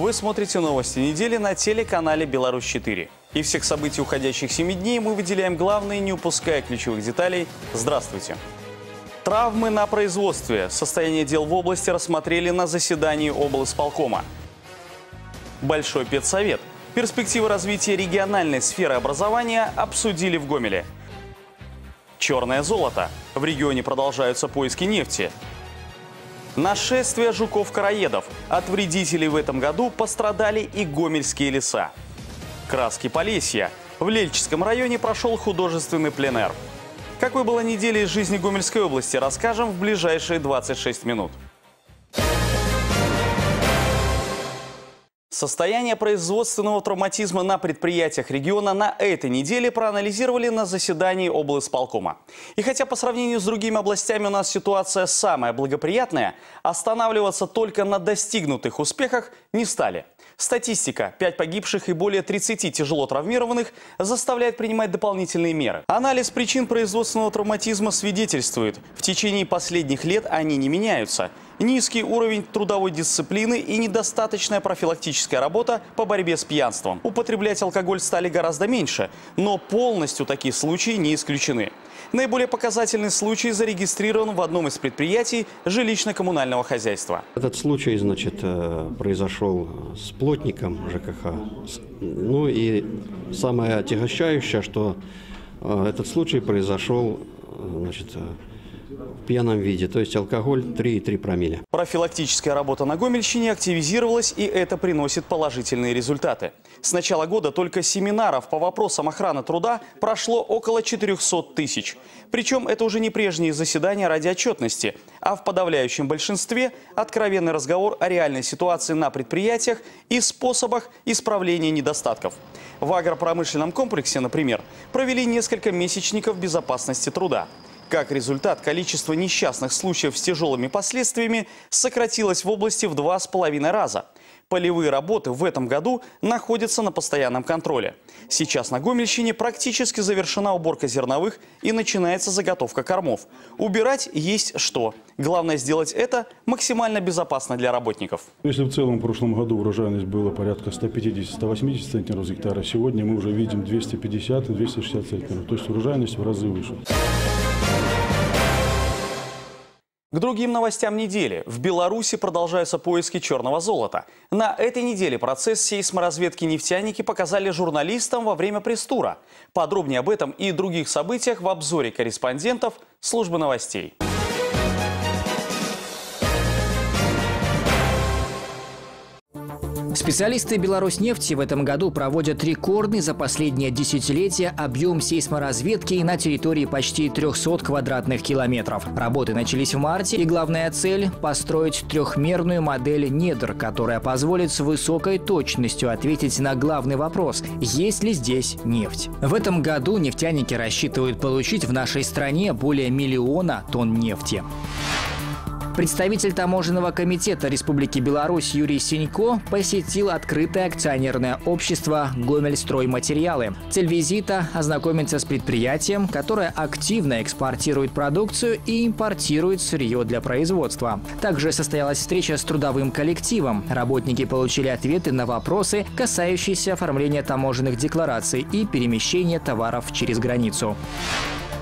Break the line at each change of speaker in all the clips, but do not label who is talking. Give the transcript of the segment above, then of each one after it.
Вы смотрите новости недели на телеканале «Беларусь-4». И всех событий уходящих 7 дней мы выделяем главные, не упуская ключевых деталей. Здравствуйте! Травмы на производстве. Состояние дел в области рассмотрели на заседании облсполкома. Большой педсовет. Перспективы развития региональной сферы образования обсудили в Гомеле. Черное золото. В регионе продолжаются поиски нефти. Нашествие жуков-караедов. От вредителей в этом году пострадали и гомельские леса. Краски Полесья. В Лельческом районе прошел художественный пленэр. Какой была неделя из жизни Гомельской области, расскажем в ближайшие 26 минут. Состояние производственного травматизма на предприятиях региона на этой неделе проанализировали на заседании облсполкома. И хотя по сравнению с другими областями у нас ситуация самая благоприятная, останавливаться только на достигнутых успехах не стали. Статистика – 5 погибших и более 30 тяжело травмированных заставляет принимать дополнительные меры. Анализ причин производственного травматизма свидетельствует, в течение последних лет они не меняются – низкий уровень трудовой дисциплины и недостаточная профилактическая работа по борьбе с пьянством. Употреблять алкоголь стали гораздо меньше, но полностью такие случаи не исключены. Наиболее показательный случай зарегистрирован в одном из предприятий жилищно-коммунального хозяйства.
Этот случай, значит, э, произошел с плотником ЖКХ. Ну и самое отягощающее, что э, этот случай произошел э, значит, в пьяном виде, то есть алкоголь 3,3 промилле.
Профилактическая работа на Гомельщине активизировалась, и это приносит положительные результаты. С начала года только семинаров по вопросам охраны труда прошло около 400 тысяч. Причем это уже не прежние заседания ради отчетности, а в подавляющем большинстве откровенный разговор о реальной ситуации на предприятиях и способах исправления недостатков. В агропромышленном комплексе, например, провели несколько месячников безопасности труда. Как результат, количество несчастных случаев с тяжелыми последствиями сократилось в области в два с половиной раза. Полевые работы в этом году находятся на постоянном контроле. Сейчас на Гомельщине практически завершена уборка зерновых и начинается заготовка кормов. Убирать есть что. Главное сделать это максимально безопасно для работников.
Если в целом в прошлом году урожайность была порядка 150-180 центнеров с гектара, сегодня мы уже видим 250-260 центнеров. То есть урожайность в разы выше.
К другим новостям недели. В Беларуси продолжаются поиски черного золота. На этой неделе процесс сейсморазведки нефтяники показали журналистам во время пресс-тура. Подробнее об этом и других событиях в обзоре корреспондентов службы новостей.
Специалисты Беларуснефти в этом году проводят рекордный за последнее десятилетие объем сейсморазведки на территории почти 300 квадратных километров. Работы начались в марте, и главная цель – построить трехмерную модель недр, которая позволит с высокой точностью ответить на главный вопрос – есть ли здесь нефть. В этом году нефтяники рассчитывают получить в нашей стране более миллиона тонн нефти. Представитель таможенного комитета Республики Беларусь Юрий Синько посетил открытое акционерное общество «Гомельстройматериалы». Цель визита – ознакомиться с предприятием, которое активно экспортирует продукцию и импортирует сырье для производства. Также состоялась встреча с трудовым коллективом. Работники получили ответы на вопросы, касающиеся оформления таможенных деклараций и перемещения товаров через границу.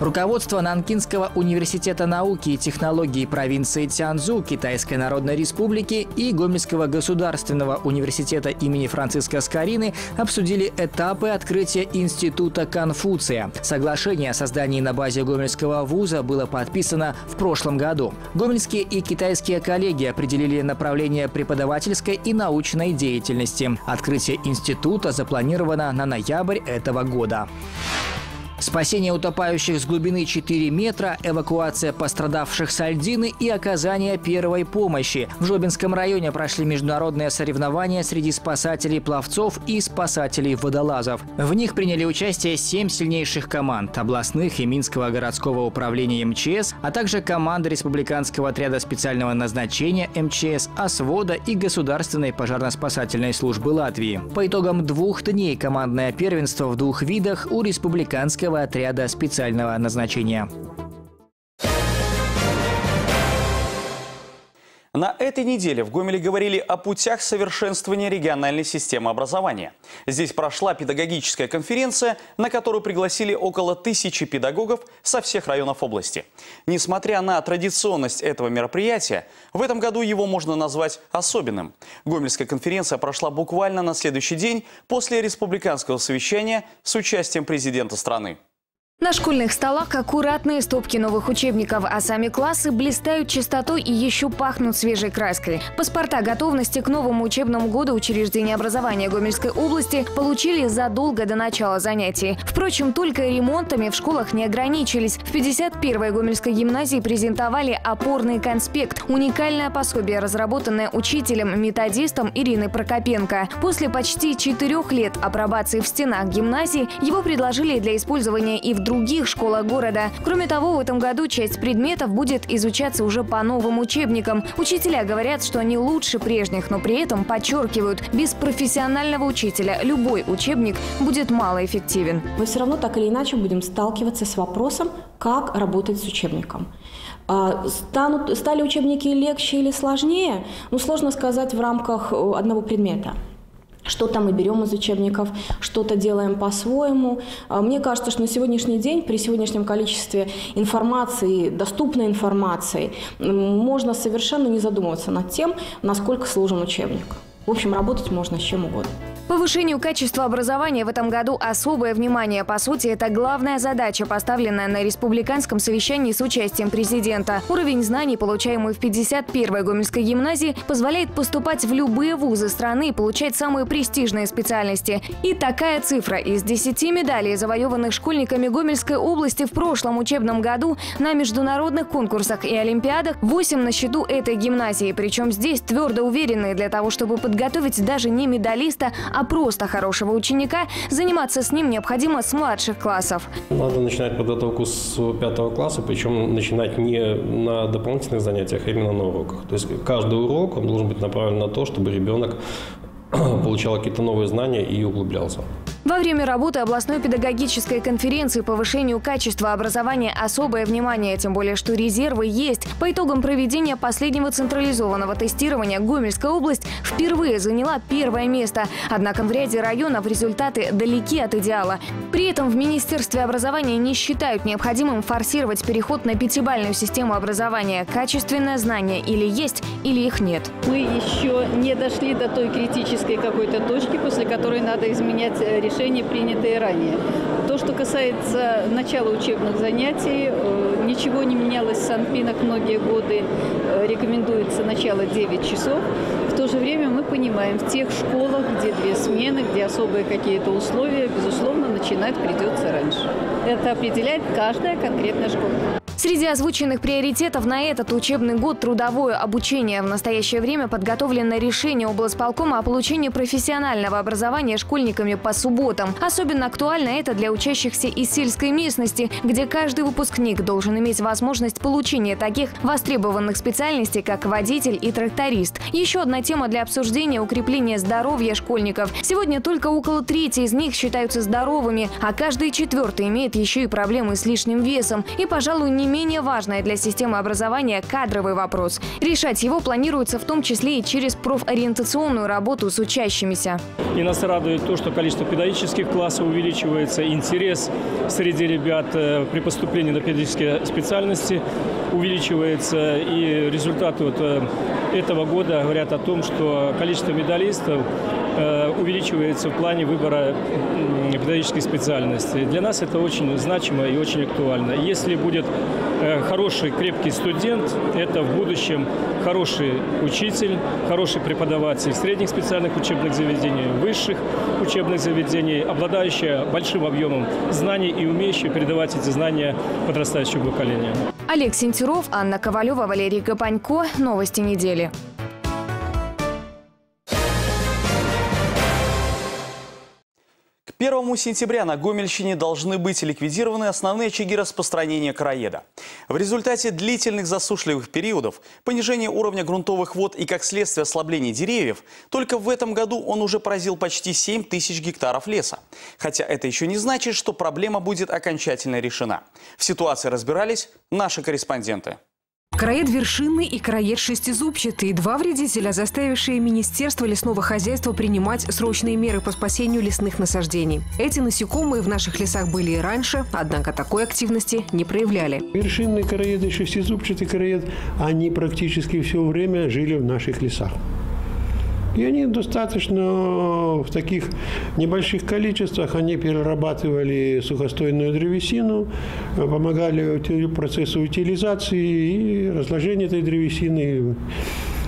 Руководство Нанкинского университета науки и технологий провинции Тянзу Китайской Народной Республики и Гомельского государственного университета имени Франциска Скорины обсудили этапы открытия Института Конфуция. Соглашение о создании на базе Гомельского вуза было подписано в прошлом году. Гомельские и китайские коллеги определили направление преподавательской и научной деятельности. Открытие института запланировано на ноябрь этого года. Спасение утопающих с глубины 4 метра, эвакуация пострадавших с Альдины и оказание первой помощи. В Жобинском районе прошли международные соревнования среди спасателей-пловцов и спасателей-водолазов. В них приняли участие 7 сильнейших команд – областных и Минского городского управления МЧС, а также команды Республиканского отряда специального назначения МЧС, ОСВОДа и Государственной пожарно-спасательной службы Латвии. По итогам двух дней командное первенство в двух видах у Республиканского Гвардейского отряда специального назначения.
На этой неделе в Гомеле говорили о путях совершенствования региональной системы образования. Здесь прошла педагогическая конференция, на которую пригласили около тысячи педагогов со всех районов области. Несмотря на традиционность этого мероприятия, в этом году его можно назвать особенным. Гомельская конференция прошла буквально на следующий день после республиканского совещания с участием президента страны.
На школьных столах аккуратные стопки новых учебников, а сами классы блистают чистотой и еще пахнут свежей краской. Паспорта готовности к новому учебному году учреждения образования Гомельской области получили задолго до начала занятий. Впрочем, только ремонтами в школах не ограничились. В 51-й Гомельской гимназии презентовали опорный конспект – уникальное пособие, разработанное учителем-методистом Ириной Прокопенко. После почти четырех лет апробации в стенах гимназии его предложили для использования и в других школах города. Кроме того, в этом году часть предметов будет изучаться уже по новым учебникам. Учителя говорят, что они лучше прежних, но при этом подчеркивают, без профессионального учителя любой учебник будет малоэффективен.
Мы все равно так или иначе будем сталкиваться с вопросом, как работать с учебником. А, станут, стали учебники легче или сложнее? Ну, сложно сказать в рамках э, одного предмета. Что-то мы берем из учебников, что-то делаем по-своему. А, мне кажется, что на сегодняшний день, при сегодняшнем количестве информации, доступной информации, можно совершенно не задумываться над тем, насколько сложен учебник. В общем, работать можно с чем угодно.
Повышению качества образования в этом году особое внимание. По сути, это главная задача, поставленная на республиканском совещании с участием президента. Уровень знаний, получаемый в 51-й Гомельской гимназии, позволяет поступать в любые вузы страны и получать самые престижные специальности. И такая цифра. Из 10 медалей, завоеванных школьниками Гомельской области в прошлом учебном году на международных конкурсах и олимпиадах, 8 на счету этой гимназии. Причем здесь твердо уверенные для того, чтобы подготовить даже не медалиста, просто хорошего ученика, заниматься с ним необходимо с младших классов.
Надо начинать подготовку с пятого класса, причем начинать не на дополнительных занятиях, а именно на уроках. То есть каждый урок он должен быть направлен на то, чтобы ребенок получал какие-то новые знания и углублялся.
Во время работы областной педагогической конференции повышению качества образования особое внимание, тем более, что резервы есть. По итогам проведения последнего централизованного тестирования Гомельская область впервые заняла первое место. Однако в ряде районов результаты далеки от идеала. При этом в Министерстве образования не считают необходимым форсировать переход на пятибальную систему образования. Качественное знание или есть, или их нет.
Мы еще не дошли до той критической какой-то точки, после которой надо изменять решение решения, принятые ранее. То, что касается начала учебных занятий, э, ничего не менялось в Санпинах многие годы. Э, рекомендуется начало 9 часов. В то же время мы понимаем, в тех школах, где две смены, где особые какие-то условия, безусловно, начинать придется раньше. Это определяет каждая конкретная школа.
Среди озвученных приоритетов на этот учебный год трудовое обучение. В настоящее время подготовлено решение облсполкома о получении профессионального образования школьниками по субботам. Особенно актуально это для учащихся из сельской местности, где каждый выпускник должен иметь возможность получения таких востребованных специальностей, как водитель и тракторист. Еще одна тема для обсуждения – укрепление здоровья школьников. Сегодня только около трети из них считаются здоровыми, а каждый четвертый имеет еще и проблемы с лишним весом. И, пожалуй, не менее важный для системы образования кадровый вопрос. Решать его планируется в том числе и через профориентационную работу с учащимися.
И нас радует то, что количество педагогических классов увеличивается, интерес среди ребят э, при поступлении на педагогические специальности увеличивается. И результаты вот э, этого года говорят о том, что количество медалистов увеличивается в плане выбора педагогической специальности. Для нас это очень значимо и очень актуально. Если будет э, хороший, крепкий студент, это в будущем хороший учитель, хороший преподаватель средних специальных учебных заведений, высших учебных заведений, обладающий большим объемом знаний и умеющий передавать эти знания подрастающему поколению.
Олег Сентюров, Анна Ковалева, Валерий Гапанько. Новости недели.
1 сентября на Гомельщине должны быть ликвидированы основные очаги распространения короеда. В результате длительных засушливых периодов, понижения уровня грунтовых вод и, как следствие, ослабления деревьев, только в этом году он уже поразил почти 7 тысяч гектаров леса. Хотя это еще не значит, что проблема будет окончательно решена. В ситуации разбирались наши корреспонденты.
Короед вершинный и короед шестизубчатый. Два вредителя, заставившие Министерство лесного хозяйства принимать срочные меры по спасению лесных насаждений. Эти насекомые в наших лесах были и раньше, однако такой активности не проявляли.
Вершинный короед и шестизубчатый короед, они практически все время жили в наших лесах. И они достаточно в таких небольших количествах, они перерабатывали сухостойную древесину, помогали процессу утилизации и разложения этой древесины,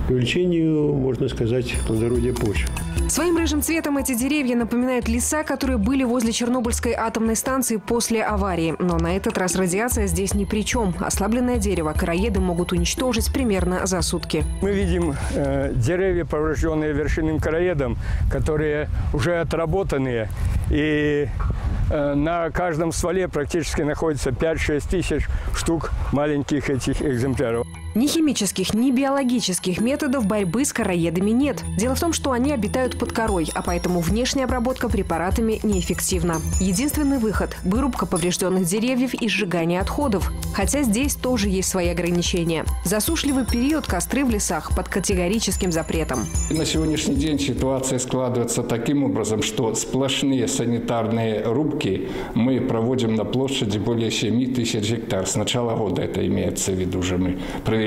увеличению, можно сказать, плодородия почвы.
Своим рыжим цветом эти деревья напоминают леса, которые были возле Чернобыльской атомной станции после аварии. Но на этот раз радиация здесь ни при чем. Ослабленное дерево короеды могут уничтожить примерно за сутки.
Мы видим э, деревья, поврежденные вершинным короедом, которые уже отработанные. И э, на каждом стволе практически находится 5-6 тысяч штук маленьких этих экземпляров.
Ни химических, ни биологических методов борьбы с короедами нет. Дело в том, что они обитают под корой, а поэтому внешняя обработка препаратами неэффективна. Единственный выход – вырубка поврежденных деревьев и сжигание отходов. Хотя здесь тоже есть свои ограничения. Засушливый период костры в лесах под категорическим запретом.
На сегодняшний день ситуация складывается таким образом, что сплошные санитарные рубки мы проводим на площади более 7 тысяч гектар. С начала года это имеется в виду уже мы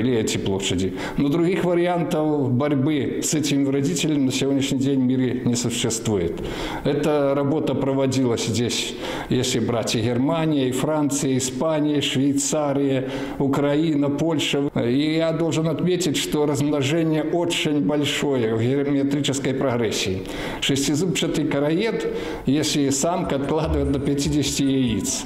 эти площади. Но других вариантов борьбы с этими вредителями на сегодняшний день в мире не существует. Эта работа проводилась здесь, если брать и Германия, и Франция, и Испания, Швейцария, Украина, Польша. И я должен отметить, что размножение очень большое в геометрической прогрессии. Шестизубчатый короед, если самка откладывает до 50 яиц.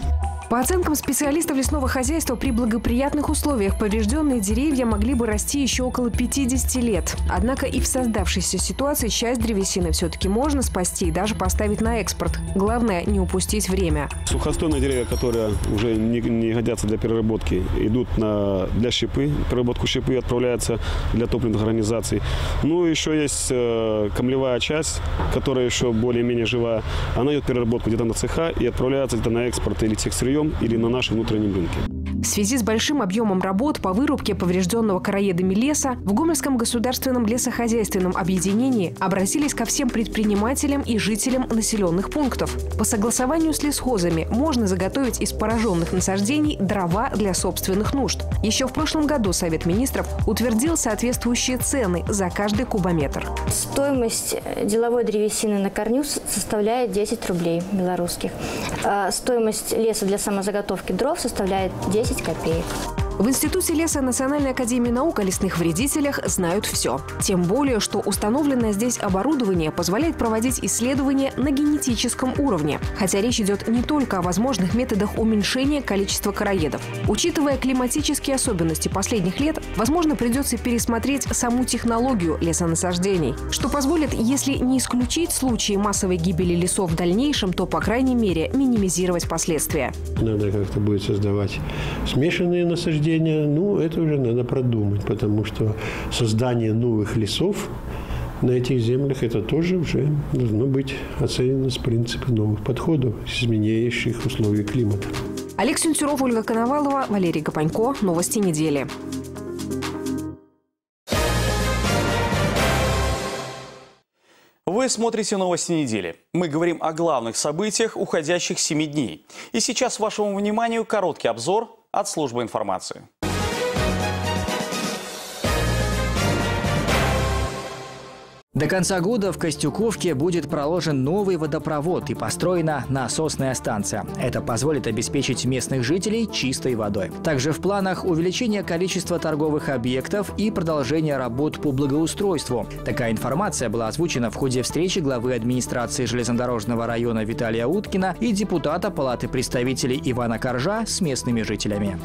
По оценкам специалистов лесного хозяйства, при благоприятных условиях поврежденные деревья могли бы расти еще около 50 лет. Однако и в создавшейся ситуации часть древесины все-таки можно спасти и даже поставить на экспорт. Главное – не упустить время.
Сухостойные деревья, которые уже не, не годятся для переработки, идут на, для щепы. Переработку щепы отправляются для топливных организаций. Ну, еще есть э, камлевая часть, которая еще более-менее живая. Она идет переработку где-то на цеха и отправляется где-то на экспорт или техсырье своем или на нашем внутреннем рынке.
В связи с большим объемом работ по вырубке поврежденного короедами леса в Гомельском государственном лесохозяйственном объединении обратились ко всем предпринимателям и жителям населенных пунктов. По согласованию с лесхозами можно заготовить из пораженных насаждений дрова для собственных нужд. Еще в прошлом году Совет министров утвердил соответствующие цены за каждый кубометр.
Стоимость деловой древесины на корню составляет 10 рублей белорусских. А стоимость леса для самозаготовки дров составляет 10 копеек.
В Институте леса Национальной академии наук о лесных вредителях знают все. Тем более, что установленное здесь оборудование позволяет проводить исследования на генетическом уровне. Хотя речь идет не только о возможных методах уменьшения количества короедов. Учитывая климатические особенности последних лет, возможно, придется пересмотреть саму технологию лесонасаждений, что позволит, если не исключить случаи массовой гибели лесов в дальнейшем, то, по крайней мере, минимизировать последствия.
Надо как-то будет создавать смешанные насаждения, насаждения, ну, это уже надо продумать, потому что создание новых лесов на этих землях это тоже уже должно быть оценено с принципа новых подходов, изменяющих условий климата.
Олег Сюнцюров, Ольга Коновалова, Валерий Гапанько. Новости недели.
Вы смотрите новости недели. Мы говорим о главных событиях уходящих семи дней. И сейчас вашему вниманию короткий обзор от службы информации.
До конца года в Костюковке будет проложен новый водопровод и построена насосная станция. Это позволит обеспечить местных жителей чистой водой. Также в планах увеличение количества торговых объектов и продолжение работ по благоустройству. Такая информация была озвучена в ходе встречи главы администрации железнодорожного района Виталия Уткина и депутата Палаты представителей Ивана Коржа с местными жителями.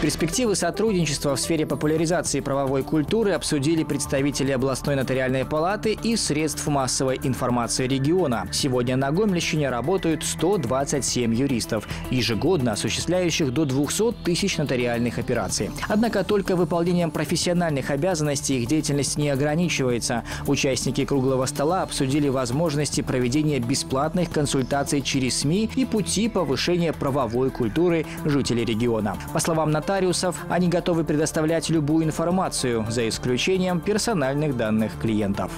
Перспективы сотрудничества в сфере популяризации правовой культуры обсудили представители областной нотариальной палаты палаты и средств массовой информации региона. Сегодня на Гомельщине работают 127 юристов, ежегодно осуществляющих до 200 тысяч нотариальных операций. Однако только выполнением профессиональных обязанностей их деятельность не ограничивается. Участники круглого стола обсудили возможности проведения бесплатных консультаций через СМИ и пути повышения правовой культуры жителей региона. По словам нотариусов, они готовы предоставлять любую информацию, за исключением персональных данных клиентов.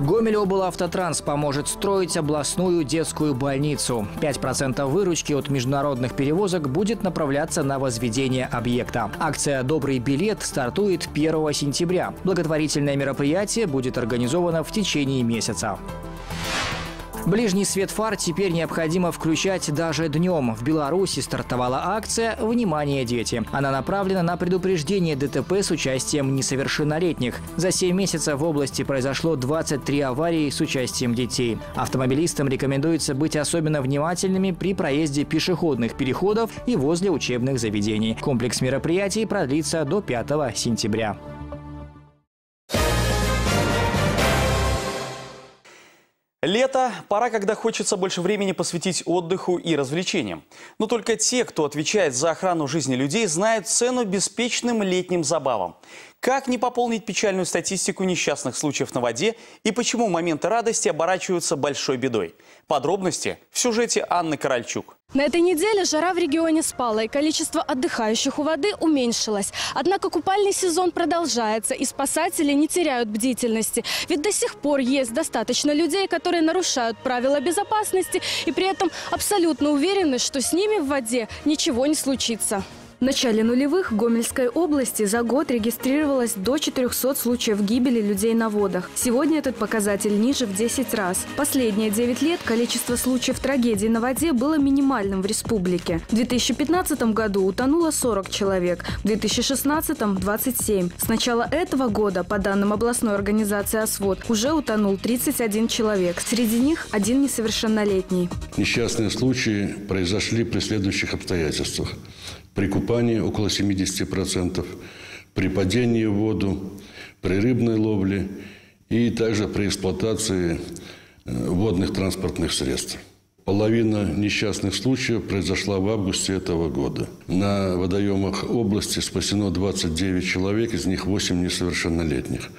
Гомель облавтотранс поможет строить областную детскую больницу. 5% выручки от международных перевозок будет направляться на возведение объекта. Акция «Добрый билет» стартует 1 сентября. Благотворительное мероприятие будет организовано в течение месяца. Ближний свет фар теперь необходимо включать даже днем. В Беларуси стартовала акция «Внимание, дети». Она направлена на предупреждение ДТП с участием несовершеннолетних. За 7 месяцев в области произошло 23 аварии с участием детей. Автомобилистам рекомендуется быть особенно внимательными при проезде пешеходных переходов и возле учебных заведений. Комплекс мероприятий продлится до 5 сентября.
Лето – пора, когда хочется больше времени посвятить отдыху и развлечениям. Но только те, кто отвечает за охрану жизни людей, знают цену беспечным летним забавам. Как не пополнить печальную статистику несчастных случаев на воде и почему моменты радости оборачиваются большой бедой? Подробности в сюжете Анны Корольчук.
На этой неделе жара в регионе спала, и количество отдыхающих у воды уменьшилось. Однако купальный сезон продолжается, и спасатели не теряют бдительности. Ведь до сих пор есть достаточно людей, которые нарушают правила безопасности и при этом абсолютно уверены, что с ними в воде ничего не случится. В начале нулевых Гомельской области за год регистрировалось до 400 случаев гибели людей на водах. Сегодня этот показатель ниже в 10 раз. Последние 9 лет количество случаев трагедий на воде было минимальным в республике. В 2015 году утонуло 40 человек, в 2016 – 27. С начала этого года, по данным областной организации «Освод», уже утонул 31 человек. Среди них один несовершеннолетний.
Несчастные случаи произошли при следующих обстоятельствах при купании около 70%, при падении в воду, при рыбной ловле и также при эксплуатации э, водных транспортных средств. Половина несчастных случаев произошла в августе этого года. На водоемах области спасено 29 человек, из них 8 несовершеннолетних.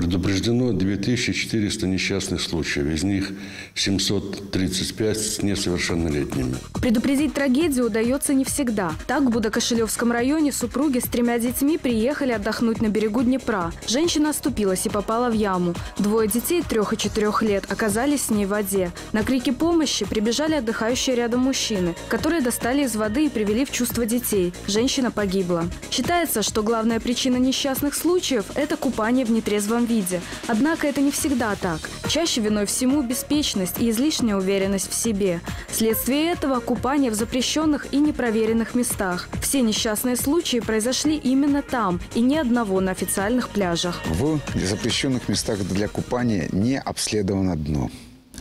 Предупреждено 2400 несчастных случаев, из них 735 с несовершеннолетними.
Предупредить трагедию удается не всегда. Так, в Будокошелевском районе супруги с тремя детьми приехали отдохнуть на берегу Днепра. Женщина оступилась и попала в яму. Двое детей трех и четырех лет оказались с ней в воде. На крики помощи прибежали отдыхающие рядом мужчины, которые достали из воды и привели в чувство детей. Женщина погибла. Считается, что главная причина несчастных случаев – это купание в нетрезвом виде. Однако это не всегда так. Чаще виной всему беспечность и излишняя уверенность в себе. Вследствие этого купание в запрещенных и непроверенных местах. Все несчастные случаи произошли именно там и ни одного на официальных пляжах.
В запрещенных местах для купания не обследовано дно.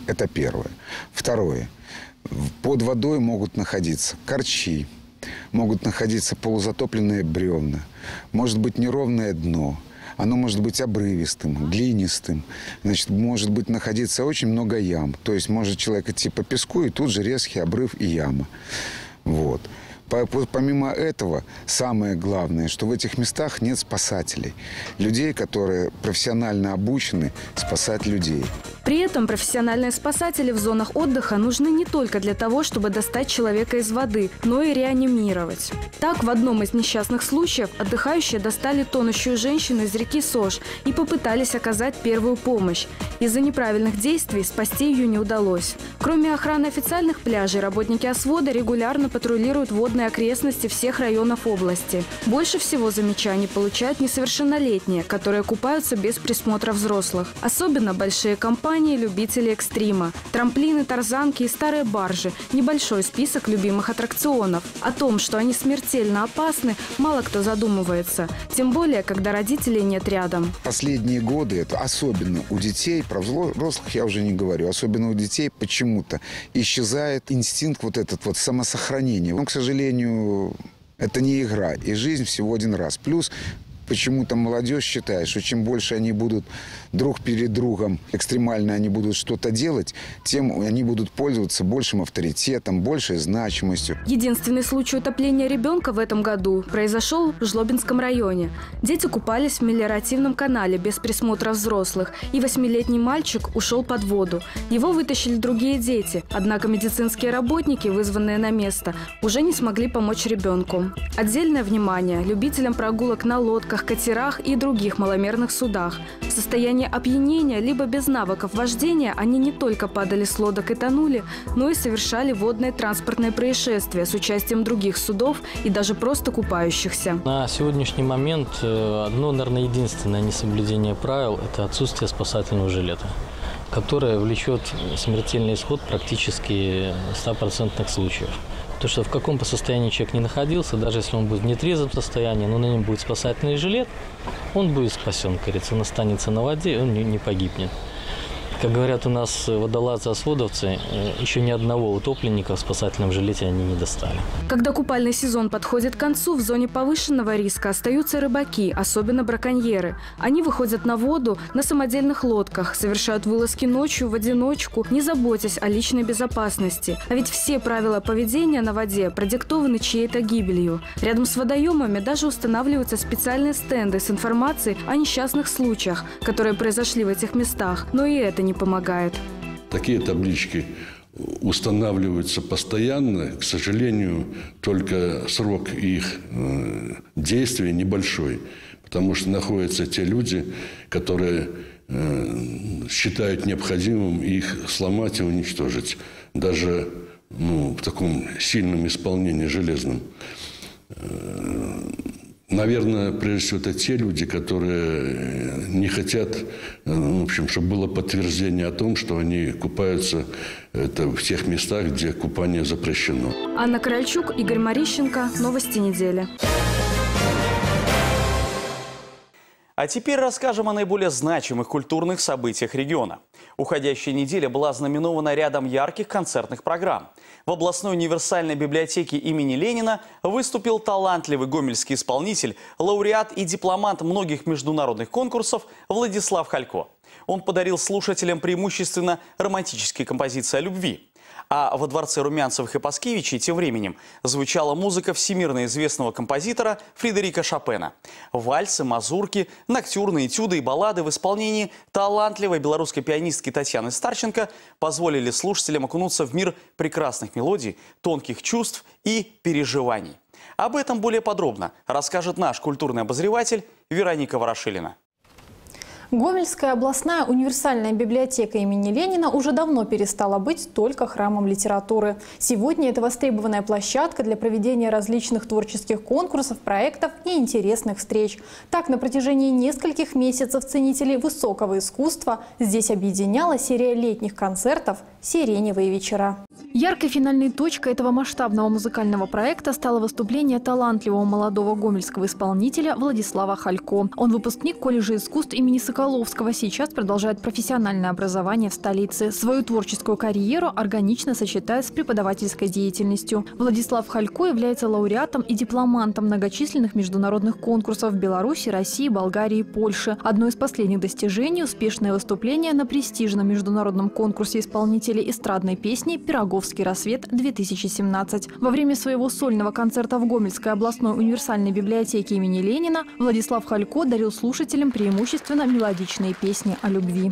Это первое. Второе. Под водой могут находиться корчи, могут находиться полузатопленные бревна, может быть неровное дно – оно может быть обрывистым, глинистым. Значит, может быть находиться очень много ям. То есть может человек идти по песку, и тут же резкий обрыв и яма. Вот. Помимо этого, самое главное, что в этих местах нет спасателей. Людей, которые профессионально обучены спасать людей.
При этом профессиональные спасатели в зонах отдыха нужны не только для того, чтобы достать человека из воды, но и реанимировать. Так, в одном из несчастных случаев отдыхающие достали тонущую женщину из реки Сож и попытались оказать первую помощь. Из-за неправильных действий спасти ее не удалось. Кроме охраны официальных пляжей, работники освода регулярно патрулируют водные окрестности всех районов области. Больше всего замечаний получают несовершеннолетние, которые купаются без присмотра взрослых. Особенно большие компании любителей экстрима. Трамплины, тарзанки и старые баржи – небольшой список любимых аттракционов. О том, что они смертельно опасны, мало кто задумывается. Тем более, когда родителей нет рядом.
Последние годы, это особенно у детей, про взрослых я уже не говорю, особенно у детей почему-то исчезает инстинкт вот этот вот самосохранения. Он, к сожалению, это не игра, и жизнь всего один раз. Плюс Почему-то молодежь считает, что чем больше они будут друг перед другом, экстремально они будут что-то делать, тем они будут пользоваться большим авторитетом, большей значимостью.
Единственный случай утопления ребенка в этом году произошел в Жлобинском районе. Дети купались в мелиоративном канале без присмотра взрослых, и восьмилетний мальчик ушел под воду. Его вытащили другие дети, однако медицинские работники, вызванные на место, уже не смогли помочь ребенку. Отдельное внимание любителям прогулок на лодках, катерах и других маломерных судах. В состоянии опьянения либо без навыков вождения они не только падали с лодок и тонули, но и совершали водные транспортные происшествия с участием других судов и даже просто купающихся.
На сегодняшний момент э, одно, наверное, единственное несоблюдение правил – это отсутствие спасательного жилета которое влечет смертельный исход практически 100% случаев. То, что в каком бы состоянии человек не находился, даже если он будет в нетрезвом состоянии, но на нем будет спасательный жилет, он будет спасен, говорится, он останется на воде, он не, не погибнет. Как говорят у нас водолазы-осводовцы, э, еще ни одного утопленника в спасательном жилете они не достали.
Когда купальный сезон подходит к концу, в зоне повышенного риска остаются рыбаки, особенно браконьеры. Они выходят на воду на самодельных лодках, совершают вылазки ночью в одиночку, не заботясь о личной безопасности. А ведь все правила поведения на воде продиктованы чьей-то гибелью. Рядом с водоемами даже устанавливаются специальные стенды с информацией о несчастных случаях, которые произошли в этих местах. Но и это не помогает.
Такие таблички устанавливаются постоянно. К сожалению, только срок их э, действия небольшой, потому что находятся те люди, которые э, считают необходимым их сломать и уничтожить, даже ну, в таком сильном исполнении железном. Э, Наверное, прежде всего, это те люди, которые не хотят, в общем, чтобы было подтверждение о том, что они купаются это в тех местах, где купание запрещено.
Анна Кральчук, Игорь Марищенко. Новости недели.
А теперь расскажем о наиболее значимых культурных событиях региона. Уходящая неделя была знаменована рядом ярких концертных программ. В областной универсальной библиотеке имени Ленина выступил талантливый гомельский исполнитель, лауреат и дипломант многих международных конкурсов Владислав Халько. Он подарил слушателям преимущественно романтические композиции о любви. А во дворце Румянцевых и Паскевичей тем временем звучала музыка всемирно известного композитора Фредерика Шопена. Вальсы, мазурки, ноктюрные этюды и баллады в исполнении талантливой белорусской пианистки Татьяны Старченко позволили слушателям окунуться в мир прекрасных мелодий, тонких чувств и переживаний. Об этом более подробно расскажет наш культурный обозреватель Вероника Ворошилина.
Гомельская областная универсальная библиотека имени Ленина уже давно перестала быть только храмом литературы. Сегодня это востребованная площадка для проведения различных творческих конкурсов, проектов и интересных встреч. Так, на протяжении нескольких месяцев ценителей высокого искусства здесь объединяла серия летних концертов «Сиреневые вечера». Яркой финальной точкой этого масштабного музыкального проекта стало выступление талантливого молодого гомельского исполнителя Владислава Халько. Он выпускник колледжа искусств имени Соколовского, сейчас продолжает профессиональное образование в столице. Свою творческую карьеру органично сочетает с преподавательской деятельностью. Владислав Халько является лауреатом и дипломантом многочисленных международных конкурсов в Беларуси, России, Болгарии и Польше. Одно из последних достижений – успешное выступление на престижном международном конкурсе исполнителей эстрадной песни «Пироговский рассвет-2017». Во время своего сольного концерта в Гомельской областной универсальной библиотеке имени Ленина Владислав Халько дарил слушателям преимущественно мелодичные песни о любви.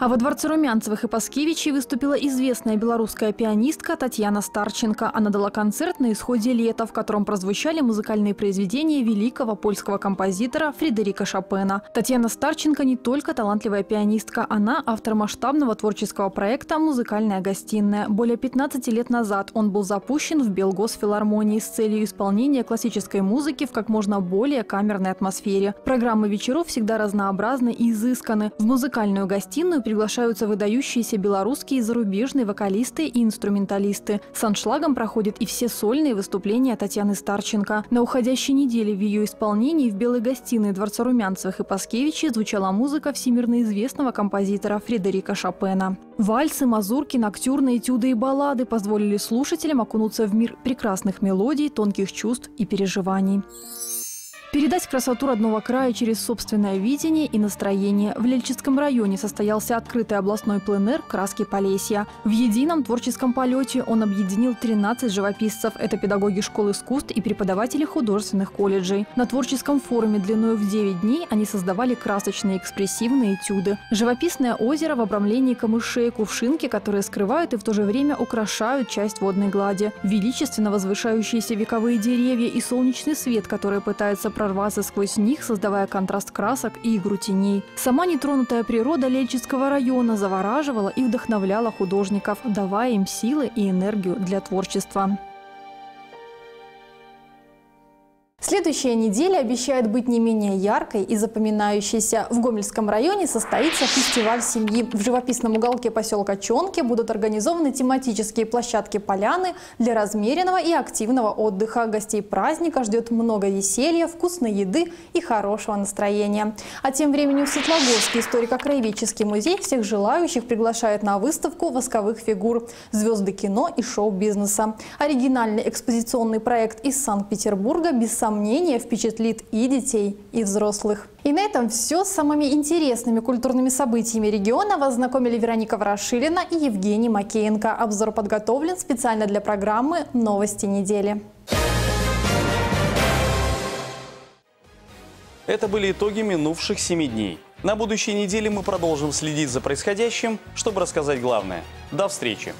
А во дворце Румянцевых и Паскевичей выступила известная белорусская пианистка Татьяна Старченко. Она дала концерт на исходе лета, в котором прозвучали музыкальные произведения великого польского композитора Фредерика Шопена. Татьяна Старченко не только талантливая пианистка, она автор масштабного творческого проекта «Музыкальная гостиная». Более 15 лет назад он был запущен в Белгосфилармонии с целью исполнения классической музыки в как можно более камерной атмосфере. Программы вечеров всегда разнообразны и изысканы. В музыкальную гостиную приглашаются выдающиеся белорусские и зарубежные вокалисты и инструменталисты. С аншлагом проходят и все сольные выступления Татьяны Старченко. На уходящей неделе в ее исполнении в Белой гостиной Дворца Румянцевых и Паскевичи звучала музыка всемирно известного композитора Фредерика Шопена. Вальсы, мазурки, ноктюрные этюды и баллады позволили слушателям окунуться в мир прекрасных мелодий, тонких чувств и переживаний. Передать красоту родного края через собственное видение и настроение. В Лельчинском районе состоялся открытый областной пленэр «Краски Полесья». В едином творческом полете он объединил 13 живописцев. Это педагоги школ искусств и преподаватели художественных колледжей. На творческом форуме длиной в 9 дней они создавали красочные экспрессивные этюды. Живописное озеро в обрамлении камышей, кувшинки, которые скрывают и в то же время украшают часть водной глади. Величественно возвышающиеся вековые деревья и солнечный свет, который пытается прорваться сквозь них, создавая контраст красок и игру теней. Сама нетронутая природа Лельчинского района завораживала и вдохновляла художников, давая им силы и энергию для творчества. Следующая неделя обещает быть не менее яркой и запоминающейся. В Гомельском районе состоится фестиваль семьи. В живописном уголке поселка Чонки будут организованы тематические площадки поляны для размеренного и активного отдыха. Гостей праздника ждет много веселья, вкусной еды и хорошего настроения. А тем временем в Светлогорский историко-краеведческий музей всех желающих приглашает на выставку восковых фигур, звезды кино и шоу-бизнеса. Оригинальный экспозиционный проект из Санкт-Петербурга без сомнения впечатлит и детей, и взрослых. И на этом все с самыми интересными культурными событиями региона вас знакомили Вероника Ворошилина и Евгений Макеенко. Обзор подготовлен специально для программы «Новости недели».
Это были итоги минувших семи дней. На будущей неделе мы продолжим следить за происходящим, чтобы рассказать главное. До встречи!